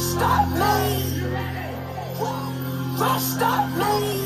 Stop on me. Trust on me.